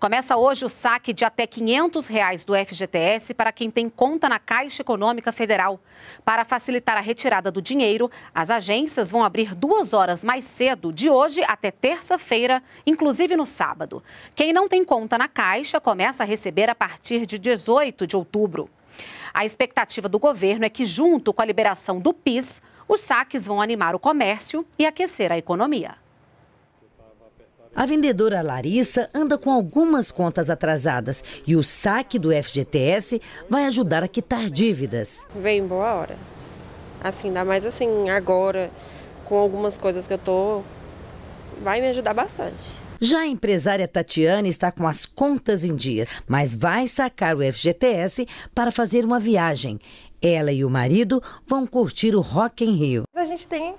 Começa hoje o saque de até 500 reais do FGTS para quem tem conta na Caixa Econômica Federal. Para facilitar a retirada do dinheiro, as agências vão abrir duas horas mais cedo, de hoje até terça-feira, inclusive no sábado. Quem não tem conta na Caixa começa a receber a partir de 18 de outubro. A expectativa do governo é que, junto com a liberação do PIS, os saques vão animar o comércio e aquecer a economia. A vendedora Larissa anda com algumas contas atrasadas e o saque do FGTS vai ajudar a quitar dívidas. Vem boa hora. Assim, ainda mais assim, agora, com algumas coisas que eu tô, vai me ajudar bastante. Já a empresária Tatiana está com as contas em dia, mas vai sacar o FGTS para fazer uma viagem. Ela e o marido vão curtir o Rock em Rio. A gente tem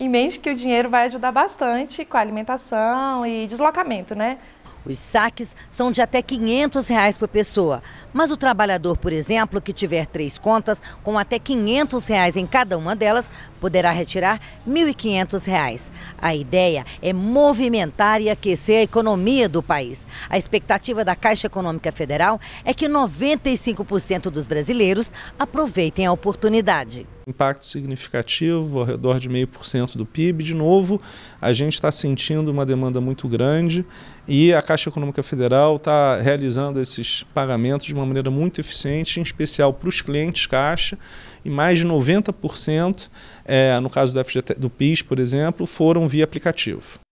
em mente que o dinheiro vai ajudar bastante com a alimentação e deslocamento, né? Os saques são de até 500 reais por pessoa, mas o trabalhador, por exemplo, que tiver três contas com até 500 reais em cada uma delas, poderá retirar 1.500 reais. A ideia é movimentar e aquecer a economia do país. A expectativa da Caixa Econômica Federal é que 95% dos brasileiros aproveitem a oportunidade impacto significativo, ao redor de meio por cento do PIB. De novo, a gente está sentindo uma demanda muito grande e a Caixa Econômica Federal está realizando esses pagamentos de uma maneira muito eficiente, em especial para os clientes Caixa, e mais de 90%, é, no caso do, FGT, do PIS, por exemplo, foram via aplicativo.